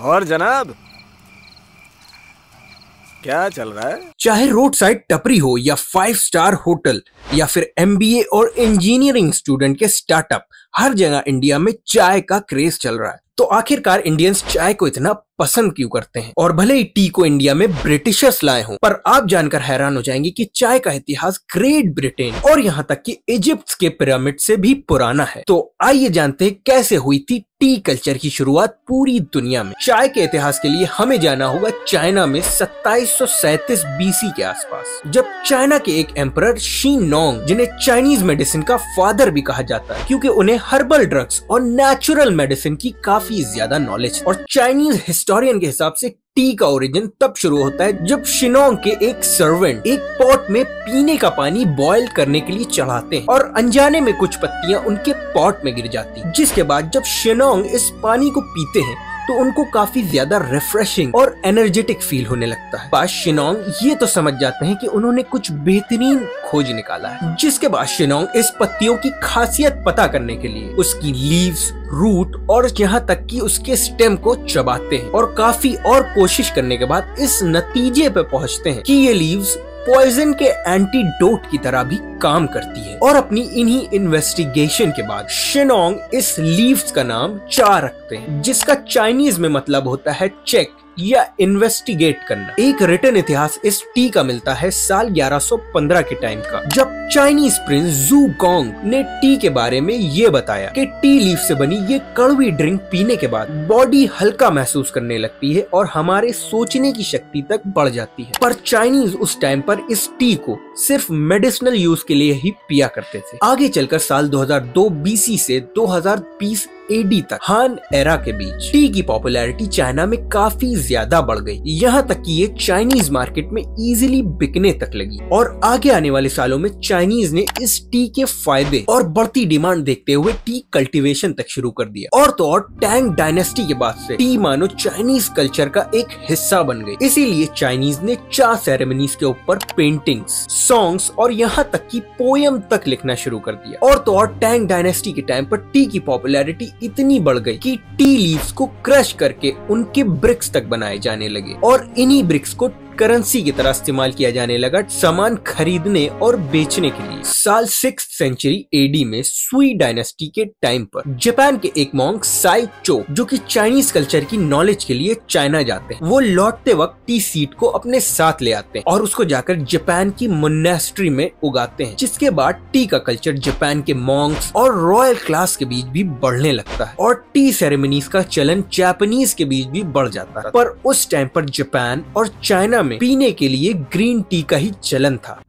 और जनाब? क्या चल रहा है? चाहे रोड साइड टपरी हो या फाइव स्टार होटल या फिर एमबीए और इंजीनियरिंग स्टूडेंट के स्टार्टअप हर जगह इंडिया में चाय का क्रेज चल रहा है। तो आखिरकार इंडियंस चाय को इतना पसंद क्यों करते हैं? और भले ही टी को इंडिया में ब्रिटिशर्स लाए हों, पर आप जानकर हैरान हो जाएँगे कि चाय का इतिहास ग्रेट ब्रिटेन और यहाँ तक कि इजिप्ट के पिरामिड से भी पुराना है। तो आइए जानते हैं कैसे हुई थी टी कल्चर की शुरुआत पूरी दुनिया में। चाय के इतिहास के लिए हमें जाना होगा चाइना में सत्ताईस बीसी के आसपास, जब चाइना के एक एम्पर शी नोंग जिन्हें चाइनीज़ मेडिसिन का फादर भी कहा जाता है, क्योंकि उन्हें हर्बल ड्रग्स और नेचुरल मेडिसिन की काफ़ी ज़्यादा नॉलेज और चाइनीज़ हिस्टोरियन के हिसाब से टी का ओरिजिन तब शुरू होता है जब शिनोंग के एक सर्वेंट एक पॉट में पीने का पानी बॉयल करने के लिए चढ़ाते हैं और अनजाने में कुछ पत्तियाँ उनके पॉट में गिर जाती जिसके बाद जब शिनोंग इस पानी को पीते हैं तो उनको काफ़ी ज़्यादा रिफ्रेशिंग और एनर्जेटिक फील होने लगता है। बाद शिनोंग, ये तो समझ जाते हैं कि उन्होंने कुछ बेहतरीन खोज निकाला है, जिसके बाद शिनोंग इस पत्तियों की खासियत पता करने के लिए उसकी लीव्स रूट और यहाँ तक कि उसके स्टेम को चबाते हैं और काफ़ी और कोशिश करने के बाद इस नतीजे पे पहुँचते हैं कि ये लीव्स पॉइजन के एंटीडोट की तरह भी काम करती है। और अपनी इन्हीं इन्वेस्टिगेशन के बाद शिनोंग इस लीव्स का नाम चा रखते हैं, जिसका चाइनीज़ में मतलब होता है चेक या इन्वेस्टिगेट करना। एक रिटर्न इतिहास इस टी का मिलता है साल 1115 के टाइम का, जब चाइनीज़ प्रिंस जू गोंग ने टी के बारे में ये बताया कि टी लीफ से बनी ये कड़वी ड्रिंक पीने के बाद बॉडी हल्का महसूस करने लगती है और हमारे सोचने की शक्ति तक बढ़ जाती है। पर चाइनीज़ उस टाइम पर इस टी को सिर्फ़ मेडिसिनल यूज़ के लिए ही पिया करते थे। आगे चलकर साल 2002 बीसी से 2020 एडी तक। हान एरा के बीच। टी की पॉपुलैरिटी चाइना में काफ़ी ज़्यादा बढ़ गई। यहाँ तक कि ये चाइनीज़ मार्केट में इजीली बिकने तक लगी। और आगे आने वाले सालों में चाइनीज़ ने इस टी के फ़ायदे और बढ़ती डिमांड देखते हुए टी कल्टीवेशन तक शुरू कर दिया। और तो और टैंग डायनेस्टी के बाद से टी मानो चाइनीज़ कल्चर का एक हिस्सा बन गई। इसीलिए चाइनीज़ ने चा सेरेमनीज के ऊपर पेंटिंग्स सॉन्ग्स और यहाँ तक की पोयम तक लिखना शुरू कर दिया। और तो और टैंग डायनेस्टी के टाइम पर टी की पॉपुलैरिटी इतनी बढ़ गई कि टी लीव्स को क्रश करके उनके ब्रिक्स तक बनाए जाने लगे और इन्हीं ब्रिक्स को करेंसी की तरह इस्तेमाल किया जाने लगा सामान खरीदने और बेचने के लिए। साल सिक्स सेंचुरी एडी में सुई डायनेस्टी के टाइम पर जापान के एक मॉन्क साई चो जो कि चाइनीज़ कल्चर की नॉलेज के लिए चाइना जाते हैं, वो लौटते वक्त टी सीट को अपने साथ ले आते हैं और उसको जाकर जापान की मोनेस्ट्री में उगाते हैं, जिसके बाद टी का कल्चर जापान के मॉन्क्स और रॉयल क्लास के बीच भी बढ़ने लगता है और टी सेरेमनीज का चलन जापानीज के बीच भी बढ़ जाता है। पर उस टाइम पर जापान और चाइना में पीने के लिए ग्रीन टी का ही चलन था।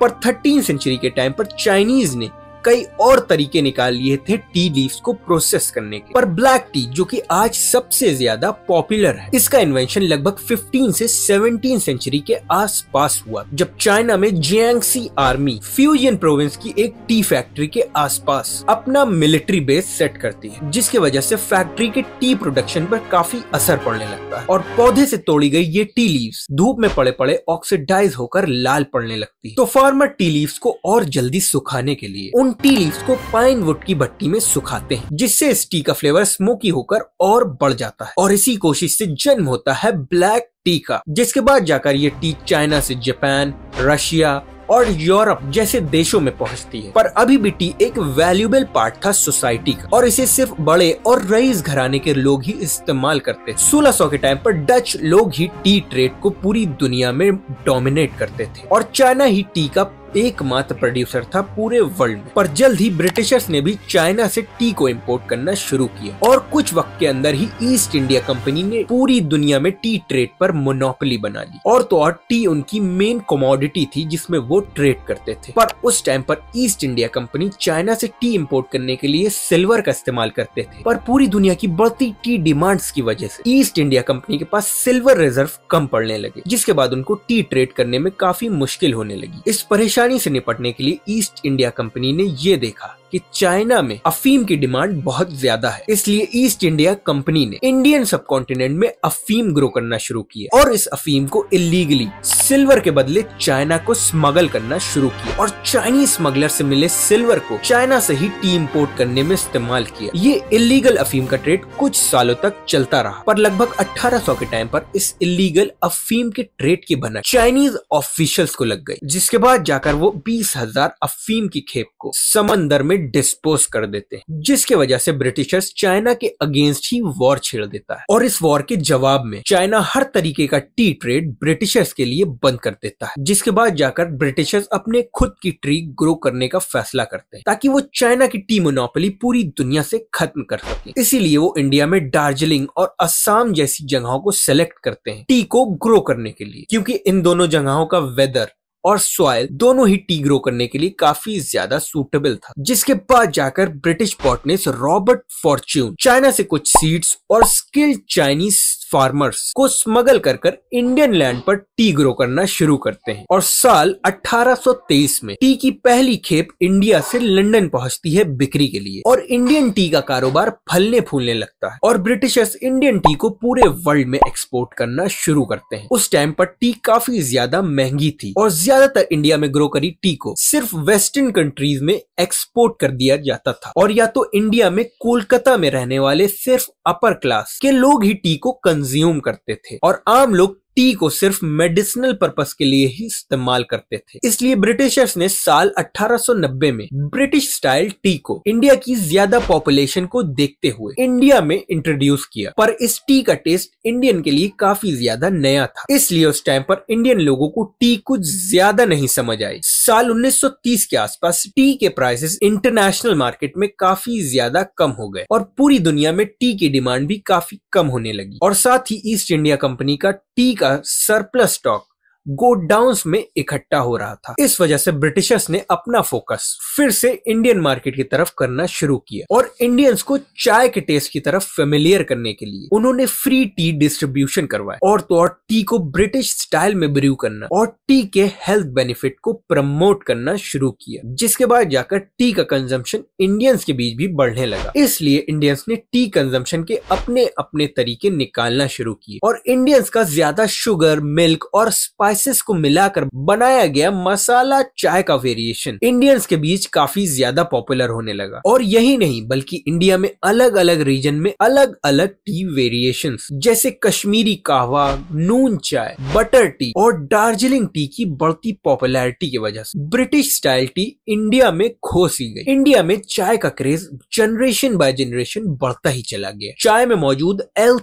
पर थर्टीन सेंचुरी के टाइम पर चाइनीज़ ने कई और तरीके निकाल लिए थे टी लीव्स को प्रोसेस करने के पर ब्लैक टी, जो कि आज सबसे ज़्यादा पॉपुलर है, इसका इन्वेंशन लगभग 15 से 17 सेंचुरी के आसपास हुआ, जब चाइना में जियांगसी आर्मी फ्यूजन प्रोविंस की एक टी फैक्ट्री के आसपास अपना मिलिट्री बेस सेट करती है, जिसकी वजह से फैक्ट्री के टी प्रोडक्शन पर काफ़ी असर पड़ने लगता है, और पौधे से तोड़ी गई ये टी लीव्स धूप में पड़े पड़े ऑक्सीडाइज होकर लाल पड़ने लगती है। तो फार्मर टी लीव्स को और जल्दी सुखाने के लिए उन टी लीव्स को पाइन वुड की भट्टी में सुखाते हैं, जिससे इस टी का फ्लेवर स्मोकी होकर और बढ़ जाता है। और इसी कोशिश से जन्म होता है ब्लैक टी का, जिसके बाद जाकर ये टी चाइना से जापान, रशिया और यूरोप जैसे देशों में पहुँचती है। पर अभी भी टी एक वैल्यूबल पार्ट था सोसाइटी का, और इसे सिर्फ़ बड़े और रईस घराने के लोग ही इस्तेमाल करते सोलह सौ के टाइम पर डच लोग ही टी ट्रेड को पूरी दुनिया में डोमिनेट करते थे, और चाइना ही टी का एकमात्र प्रोड्यूसर था पूरे वर्ल्ड में। पर जल्द ही ब्रिटिशर्स ने भी चाइना से टी को इंपोर्ट करना शुरू किया। और कुछ वक्त के अंदर ही ईस्ट इंडिया कंपनी ने पूरी दुनिया में टी ट्रेड पर मोनोपोली बना ली और तो और टी उनकी मेन कमोडिटी थी जिसमें वो ट्रेड करते थे। पर उस टाइम पर ईस्ट इंडिया कंपनी चाइना से टी इम्पोर्ट करने के लिए सिल्वर का इस्तेमाल करते थे। पर पूरी दुनिया की बढ़ती टी डिमांड्स की वजह से ईस्ट इंडिया कंपनी के पास सिल्वर रिज़र्व कम पड़ने लगे, जिसके बाद उनको टी ट्रेड करने में काफ़ी मुश्किल होने लगी। इस परेशानी परेशानी से निपटने के लिए ईस्ट इंडिया कंपनी ने यह देखा। कि चाइना में अफीम की डिमांड बहुत ज़्यादा है। इसलिए ईस्ट इंडिया कंपनी ने इंडियन सब कॉन्टिनेंट में अफीम ग्रो करना शुरू किया और इस अफीम को इलीगली सिल्वर के बदले चाइना को स्मगल करना शुरू किया और चाइनीज़ स्मगलर से मिले सिल्वर को चाइना से ही टी इम्पोर्ट करने में इस्तेमाल किया। ये इलीगल अफीम का ट्रेड कुछ सालों तक चलता रहा, पर लगभग 1800 के टाइम पर इस इलीगल अफीम के ट्रेड की भनक चाइनीज़ ऑफिशियल्स को लग गई, जिसके बाद जाकर वो बीस हज़ार अफीम की खेप को समंदर में डिस्पोज कर देते हैं, जिसके वजह से ब्रिटिशर्स चाइना के अगेंस्ट ही वॉर छेड़ देता है। और इस वॉर के जवाब में चाइना हर तरीके का टी ट्रेड ब्रिटिशर्स के लिए बंद कर देता है, जिसके बाद जाकर ब्रिटिशर्स अपने खुद की ट्री ग्रो करने का फैसला करते हैं, ताकि वो चाइना की टी मोनोपोली पूरी दुनिया से खत्म कर सके। इसीलिए वो इंडिया में दार्जिलिंग और असम जैसी जगहों को सेलेक्ट करते हैं, टी को ग्रो करने के लिए, क्योंकि इन दोनों जगहों का वेदर और सॉइल दोनों ही टी ग्रो करने के लिए काफ़ी ज़्यादा सूटेबल था, जिसके बाद जाकर British botanist Robert Fortune China से कुछ सीड्स और स्किल्ड चाइनीज़ फार्मर्स को स्मगल कर कर इंडियन लैंड पर टी ग्रो करना शुरू करते हैं। और साल 1823 में टी की पहली खेप इंडिया से लंदन पहुँचती है बिक्री के लिए और इंडियन टी का कारोबार फलने फूलने लगता है और ब्रिटिशर्स इंडियन टी को पूरे वर्ल्ड में एक्सपोर्ट करना शुरू करते हैं। उस टाइम पर टी काफ़ी ज़्यादा महँगी थी और ज़्यादातर इंडिया में ग्रो करी टी को। सिर्फ़ वेस्टर्न कंट्रीज़ में एक्सपोर्ट कर दिया जाता था। और या तो इंडिया में कोलकाता में रहने वाले सिर्फ़ अपर क्लास के लोग ही टी को कंज्यूम करते थे। और आम लोग टी को सिर्फ़ मेडिसिनल पर्पस के लिए ही इस्तेमाल करते थे। इसलिए ब्रिटिशर्स ने साल 1890 में ब्रिटिश स्टाइल टी को इंडिया की ज़्यादा पॉपुलेशन को देखते हुए इंडिया में इंट्रोड्यूस किया। पर इस टी का टेस्ट इंडियन के लिए काफ़ी ज़्यादा नया था। इसलिए उस टाइम पर इंडियन लोगों को टी कुछ ज़्यादा नहीं समझ आई। साल 1930 के आसपास टी के प्राइसेस इंटरनेशनल मार्केट में काफ़ी ज़्यादा कम हो गए और पूरी दुनिया में टी की डिमांड भी काफ़ी कम होने लगी। और साथ ही ईस्ट इंडिया कंपनी का टी का सरप्लस स्टॉक गोडाउंस में इकट्ठा हो रहा था। इस वजह से ब्रिटिशर्स ने अपना फोकस फिर से इंडियन मार्केट की तरफ़ करना शुरू किया और इंडियंस को चाय के टेस्ट की तरफ़ फेमिलियर करने के लिए उन्होंने फ्री टी डिस्ट्रीब्यूशन करवाया और तो और टी को ब्रिटिश स्टाइल में ब्रू करना और टी के हेल्थ बेनिफिट को प्रमोट करना शुरू किया, जिसके बाद जाकर टी का कंजम्पशन इंडियंस के बीच भी बढ़ने लगा। इसलिए इंडियंस ने टी कंजम्पशन के अपने अपने तरीके निकालना शुरू किए और इंडियंस का ज़्यादा शुगर मिल्क और स्पाइस स्पाइसेस को मिलाकर बनाया गया मसाला चाय का वेरिएशन इंडियंस के बीच काफ़ी ज़्यादा पॉपुलर होने लगा। और यही नहीं, बल्कि इंडिया में अलग अलग रीजन में अलग अलग टी वेरिएशन जैसे कश्मीरी कहवा नून चाय बटर टी और दार्जिलिंग टी की बढ़ती पॉपुलैरिटी की वजह से ब्रिटिश स्टाइल टी इंडिया में खो सी गई। इंडिया में चाय का क्रेज जनरेशन बाय जनरेशन बढ़ता ही चला गया। चाय में मौजूद एल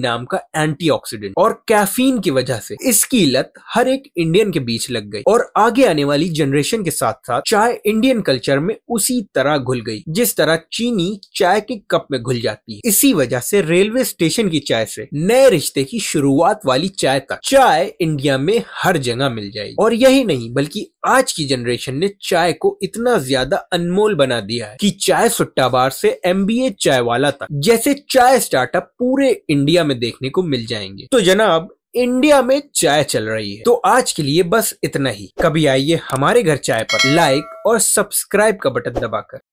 नाम का एंटीऑक्सीडेंट और कैफीन की वजह से इसकी लत हर एक इंडियन के बीच लग गई और आगे आने वाली जनरेशन के साथ साथ चाय इंडियन कल्चर में उसी तरह घुल गई, जिस तरह चीनी चाय के कप में घुल जाती है। इसी वजह से रेलवे स्टेशन की चाय से नए रिश्ते की शुरुआत वाली चाय तक चाय इंडिया में हर जगह मिल जाएगी। और यही नहीं, बल्कि आज की जनरेशन ने चाय को इतना ज़्यादा अनमोल बना दिया है कि चाय सुट्टा बार से एमबीए चाय वाला तक, जैसे चाय स्टार्टअप पूरे इंडिया में देखने को मिल जाएँगे। तो जनाब इंडिया में चाय चल रही है। तो आज के लिए बस इतना ही। कभी आइए हमारे घर चाय पर। लाइक और सब्सक्राइब का बटन दबाकर।